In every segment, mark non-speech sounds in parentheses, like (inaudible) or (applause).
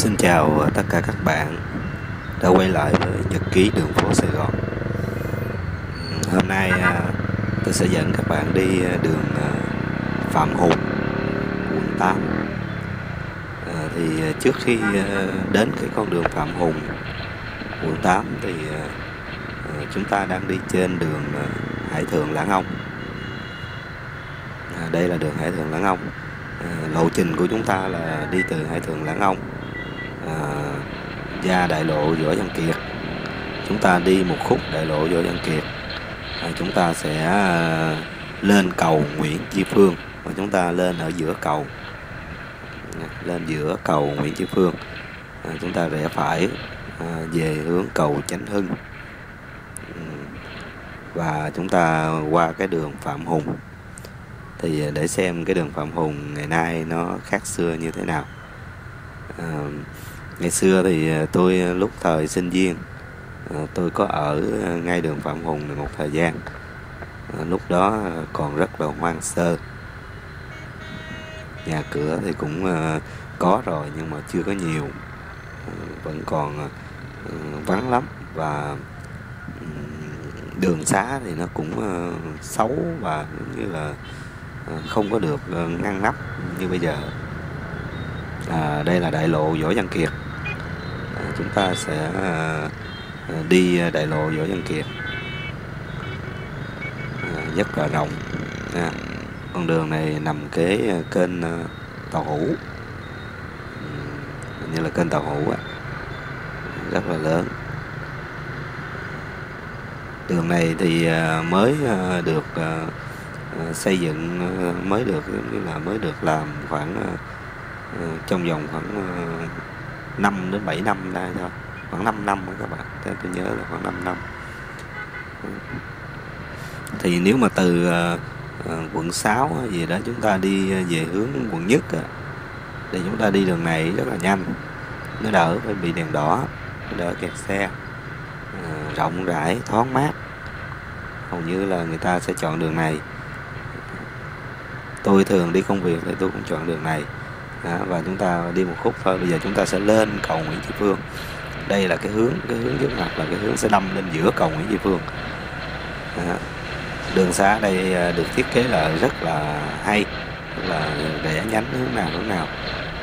Xin chào tất cả các bạn đã quay lại với nhật ký đường phố Sài Gòn. Hôm nay à, tôi sẽ dẫn các bạn đi à, đường à, Phạm Hùng, quận 8. Thì trước khi đến cái con đường Phạm Hùng, quận 8 thì chúng ta đang đi trên đường Hải Thượng Lãng Ông. Đây là đường Hải Thượng Lãng Ông. Lộ trình của chúng ta là đi từ Hải Thượng Lãng Ông ra đại lộ Võ Văn Kiệt. Chúng ta đi một khúc đại lộ Võ Văn Kiệt à, chúng ta sẽ à, lên cầu Nguyễn Chi Phương và chúng ta lên ở giữa cầu. À, lên giữa cầu Nguyễn Chi Phương. À, chúng ta rẽ phải à, về hướng cầu Chánh Hưng. Ừ, và chúng ta qua cái đường Phạm Hùng. Thì để xem cái đường Phạm Hùng ngày nay nó khác xưa như thế nào. À, ngày xưa thì ờ, tôi ờ, lúc thời sinh viên ờ, tôi có ở ngay đường Phạm Hùng được một thời gian. Lúc đó còn rất là hoang sơ. Nhà cửa thì cũng có rồi nhưng mà chưa có nhiều. Vẫn còn vắng lắm và đường xá thì nó cũng xấu và như là không có được ngăn nắp như bây giờ. À, đây là đại lộ Võ Văn Kiệt ta sẽ à, à, đi à, đại lộ Võ Văn Kiệt. Rất là rộng con đường này nằm kế kênh tàu hủ. Ừ, như là kênh tàu hủ rất là lớn. Đường này thì mới được xây dựng mới được là mới được làm khoảng trong vòng khoảng 5 đến 7 năm nay thôi. Khoảng 5 năm đó các bạn Thế tôi nhớ là khoảng 5 năm. Thì nếu mà từ uh, quận 6 gì đó chúng ta đi ờ, về hướng quận nhất thì chúng ta đi đường này rất là nhanh. Nó đỡ phải bị đèn đỏ đỡ kẹt xe uh, rộng rãi thoáng mát. Hầu như là người ta sẽ chọn đường này. Tôi thường đi công việc thì tôi cũng chọn đường này đó, và chúng ta đi một khúc thôi. Bây giờ chúng ta sẽ lên cầu Nguyễn Tri Phương. Đây là cái hướng cái hướng trước mặt là cái hướng sẽ đâm lên giữa cầu Nguyễn Tri Phương. Đó. đường xá đây à, được thiết kế là rất là hay tức là rẽ nhánh hướng nào hướng nào.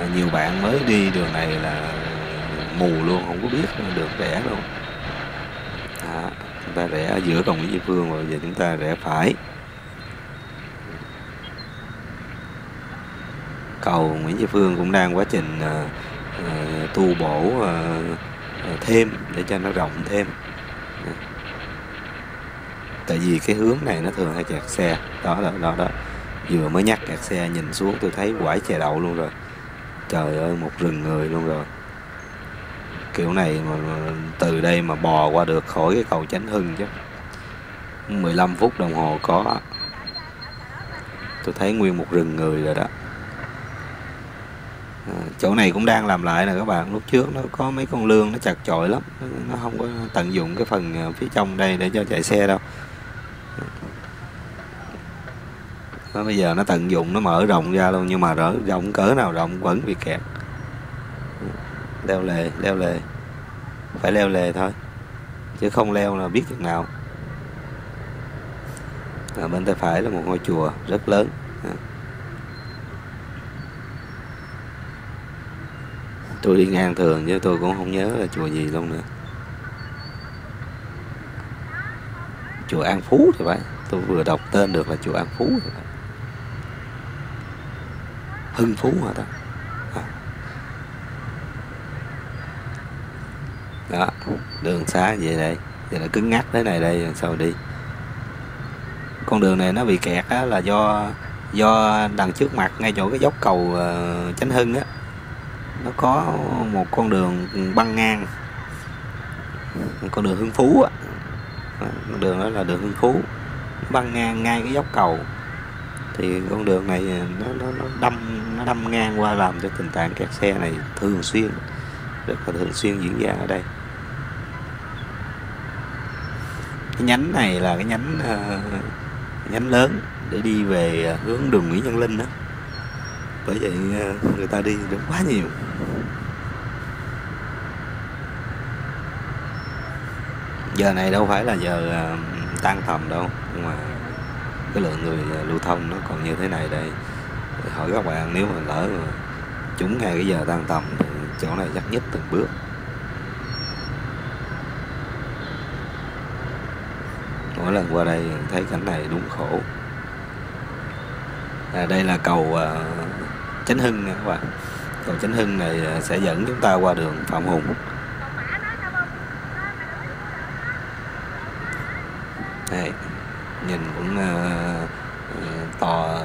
À, nhiều bạn mới đi đường này là mù luôn không có biết đường rẽ luôn. Đó. chúng ta rẽ ở giữa cầu Nguyễn Tri Phương rồi giờ chúng ta rẽ phải. Cầu Nguyễn Tri Phương cũng đang quá trình uh, tu bổ uh, thêm để cho nó rộng thêm. Tại vì cái hướng này nó thường hay kẹt xe đó đó đó đó. Vừa mới nhắc kẹt xe nhìn xuống tôi thấy quải chè đậu luôn rồi. Trời ơi một rừng người luôn rồi. Kiểu này mà từ đây mà bò qua được khỏi cái cầu Chánh Hưng chứ. 15 phút đồng hồ có. Tôi thấy nguyên một rừng người rồi đó. Ờ, chỗ này cũng đang làm lại nè các bạn. Lúc trước nó có mấy con lương nó chặt chội lắm. Nó không có tận dụng cái phần ờ, phía trong đây để cho chạy xe đâu. Nó bây giờ nó tận dụng, nó mở rộng ra luôn, nhưng mà rỡ, rộng cỡ nào rộng vẫn bị kẹt. Leo lề leo lề. Phải leo lề thôi, chứ không leo là biết chừng nào. Ở bên tay phải là một ngôi chùa rất lớn. Tôi đi ngang thường chứ tôi cũng không nhớ là chùa gì luôn nữa. Chùa An Phú thì phải. Tôi vừa đọc tên được là chùa An Phú thì phải. Hưng Phú hả ta? À. đó đường xá về đây. Giờ là cứng ngắc thế này đây sao đi? Con đường này nó bị kẹt á, là do do đằng trước mặt ngay chỗ cái dốc cầu uh, Chánh Hưng á nó có một con đường băng ngang con đường Hưng Phú á. Đường đó là đường Hưng Phú băng ngang ngay cái dốc cầu. Thì con đường này nó nó, nó đâm nó đâm ngang qua làm cho tình trạng kẹt xe này thường xuyên rất là thường xuyên diễn ra ở đây. Cái nhánh này là cái nhánh uh, nhánh lớn để đi về hướng đường Nguyễn Văn Linh đó bởi vậy à, người ta đi được quá nhiều. Giờ này đâu phải là giờ à, tan tầm đâu nhưng mà cái lượng người à, lưu thông nó còn như thế này đây. Hỏi các bạn nếu mà lỡ mà chúng ngay cái giờ tan tầm thì chỗ này chắc nhất từng bước. Mỗi lần qua đây thấy cảnh này đúng khổ. À, đây là cầu uh, Chánh Hưng nha các bạn. Cầu Chánh Hưng này à, sẽ dẫn chúng ta qua đường Phạm Hùng. Đây nhìn cũng à, à, uh, tòa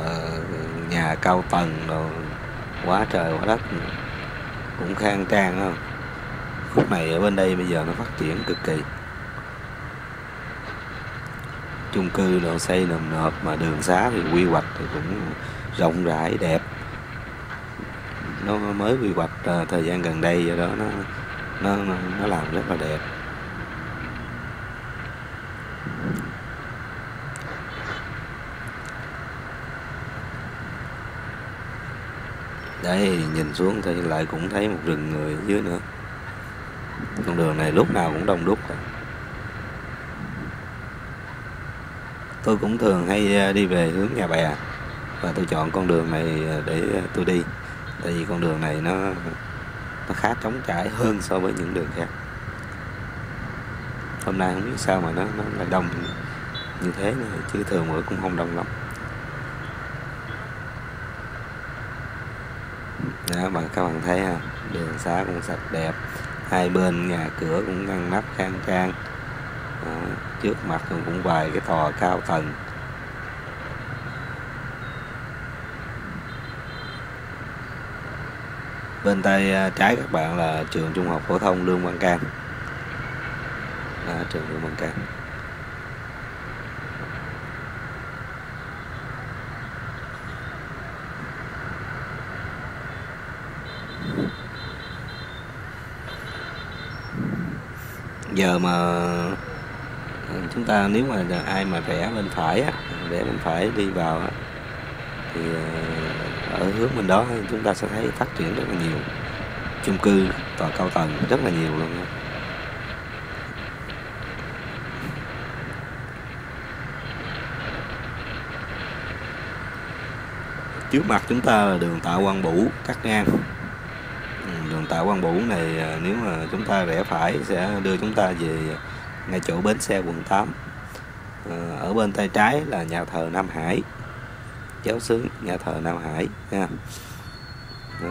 nhà cao tầng rồi quá trời quá đất cũng khang trang không? Khúc này ở bên đây bây giờ nó phát triển cực kỳ. Chung cư đồ xây nồng nộp mà đường xá thì quy hoạch thì cũng rộng rãi đẹp nó mới quy hoạch uh, thời gian gần đây do đó nó nó nó làm rất là đẹp. Đấy nhìn xuống thì lại cũng thấy một rừng người dưới nữa. Con đường này lúc nào cũng đông đúc cả. tôi cũng thường hay ờ, đi về hướng nhà bè và tôi chọn con đường này ờ, để tôi đi tại vì con đường này nó nó khá trống trải hơn so với những đường khác. Hôm nay không biết sao mà nó nó lại đông như thế này chứ thường bữa cũng không đông lắm. Đó mà các bạn thấy ha đường xá cũng sạch đẹp hai bên nhà cửa cũng ngăn nắp khang trang. Đó, trước mặt cũng vài cái tòa cao tầng. Bên tay à, trái các bạn là trường trung học phổ thông lương văn can à, trường lương văn can giờ mà à, chúng ta nếu mà ai mà rẽ bên phải á rẽ bên phải đi vào á thì à, ở hướng bên đó chúng ta sẽ thấy phát triển rất là nhiều. Chung cư, tòa cao tầng rất là nhiều luôn trước mặt chúng ta là đường Tạ Quang Bửu, cắt ngang. Ừ, đường Tạ Quang Bửu này à, nếu mà chúng ta rẽ phải sẽ đưa chúng ta về ngay chỗ bến xe quận 8 ờ, ở bên tay trái là nhà thờ Nam Hải giáo xứ nhà thờ Nam Hải nha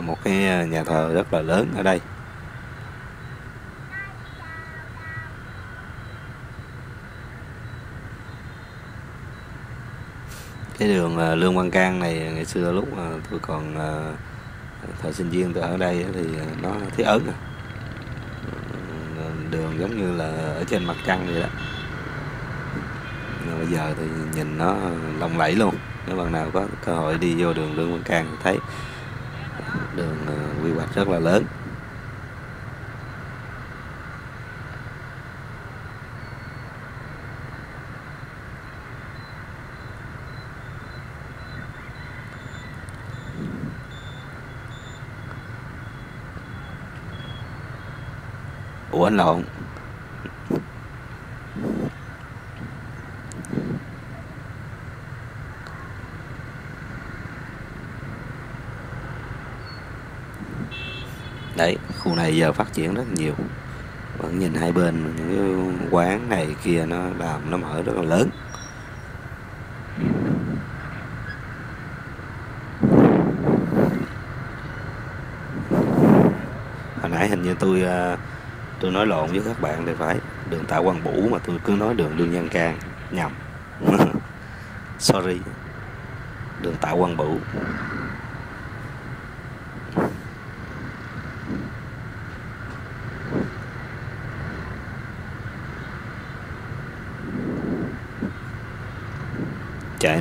một cái ờ, nhà thờ rất là lớn ở đây. Cái đường ờ, Lương Văn Can này ờ, ngày xưa lúc mà tôi còn thời sinh viên tôi ở đây thì nó thấy ớn à. đường giống như là ở trên mặt trăng vậy đó. Nhưng bây giờ thì nhìn nó lộng lẫy luôn nếu bạn nào có cơ hội đi vô đường Lương Văn Can thấy đường ờ, quy hoạch rất là lớn. Ủa anh lộn. Đấy, khu này giờ phát triển rất nhiều. Vẫn nhìn hai bên những cái quán này kia nó làm, nó mở rất là lớn. Hồi nãy hình như tôi ờ, tôi nói lộn với các bạn thì phải. Đường Tạ Quang Bửu mà tôi cứ nói đường Lương Văn Can nhầm. (laughs) Sorry. Đường Tạ Quang Bửu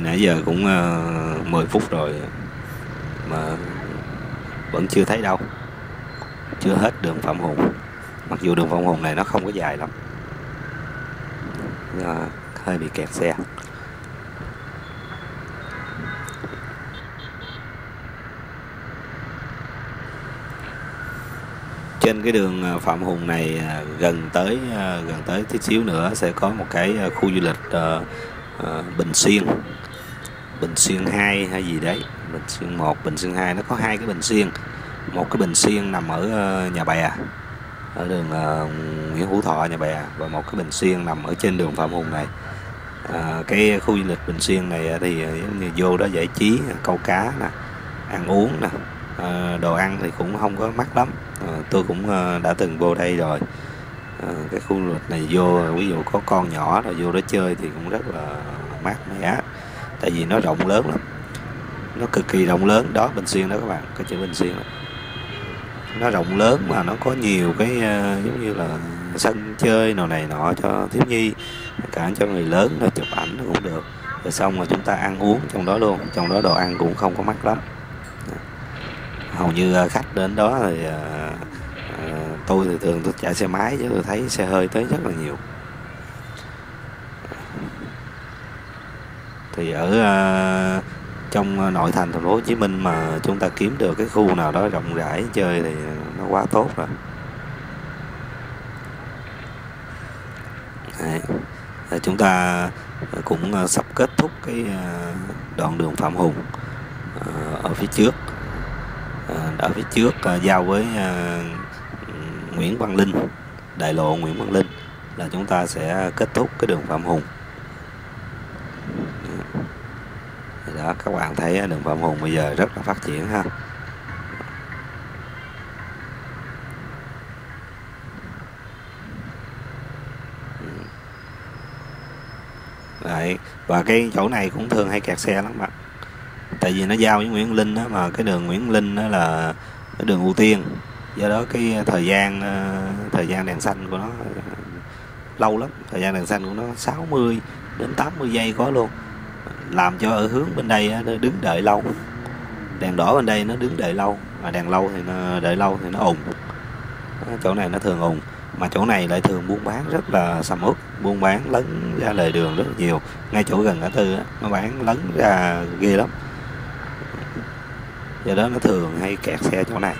nãy giờ cũng ờ, uh, 10 phút rồi mà vẫn chưa thấy đâu. Chưa hết đường Phạm Hùng. Mặc dù đường Phạm Hùng này nó không có dài lắm. Nhưng mà hơi bị kẹt xe. Trên cái đường ờ, Phạm Hùng này gần tới gần tới tí xíu nữa sẽ có một cái khu du lịch uh, uh, Bình Xuyên. Bình Xuyên 2 hay gì đấy. Bình Xuyên 1 Bình Xuyên 2 nó có hai cái Bình Xuyên một cái Bình Xuyên nằm ở ờ, nhà bè ở đường uh, Nguyễn Hữu Thọ nhà bè và một cái Bình Xuyên nằm ở trên đường Phạm Hùng này. À, cái khu du lịch Bình Xuyên này thì giống như vô đó giải trí câu cá nè ăn uống nè à, đồ ăn thì cũng không có mắc lắm. À, tôi cũng đã từng vô đây rồi. À, cái khu du lịch này vô ví dụ có con nhỏ rồi vô đó chơi thì cũng rất là mát mẻ tại vì nó rộng lớn lắm. Nó cực kỳ rộng lớn. Đó Bình Xuyên đó các bạn. Cái chữ Bình Xuyên đó. nó rộng lớn mà nó có nhiều cái uh, giống như là sân chơi nào này nọ cho thiếu nhi cả cho người lớn nó chụp ảnh nó cũng được. Rồi xong rồi chúng ta ăn uống trong đó luôn. Trong đó đồ ăn cũng không có mắc lắm. Hầu như ờ, khách đến đó thì uh, tôi thì thường tôi chạy xe máy chứ tôi thấy xe hơi tới rất là nhiều. Thì ở uh, trong ờ, nội thành thành phố Hồ Chí Minh mà chúng ta kiếm được cái khu nào đó rộng rãi chơi thì nó quá tốt rồi. Đấy. chúng ta ờ, cũng sắp kết thúc cái đoạn đường Phạm Hùng ở phía trước. Ở phía trước giao với Nguyễn Văn Linh đại lộ Nguyễn Văn Linh là chúng ta sẽ kết thúc cái đường Phạm Hùng đó các bạn thấy đường Phạm Hùng bây giờ rất là phát triển ha. Đấy. và cái chỗ này cũng thường hay kẹt xe lắm bạn. Tại vì nó giao với Nguyễn Linh đó, mà cái đường Nguyễn Linh đó là cái đường ưu tiên. Do đó cái thời gian ờ, thời gian đèn xanh của nó ờ, lâu lắm. Thời gian đèn xanh của nó 60 đến 80 giây có luôn làm cho ở hướng bên đây nó đứng đợi lâu. Đèn đỏ bên đây nó đứng đợi lâu mà đèn lâu thì nó đợi lâu thì nó ồn. Chỗ này nó thường ồn mà chỗ này lại thường buôn bán rất là sầm uất buôn bán lấn ra lề đường rất nhiều. Ngay chỗ gần ngã tư á, nó bán lấn ra ghê lắm. Do đó nó thường hay kẹt xe chỗ này.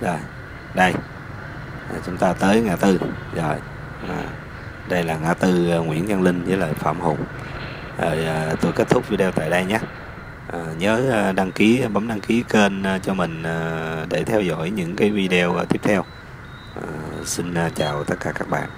Rồi đây. Chúng ta tới ngã tư. Rồi à, đây là ngã tư ờ, Nguyễn Văn Linh với lại Phạm Hùng. Rồi à, tôi kết thúc video tại đây nhé. À, nhớ đăng ký bấm đăng ký kênh cho mình để theo dõi những cái video tiếp theo. À, xin chào tất cả các bạn.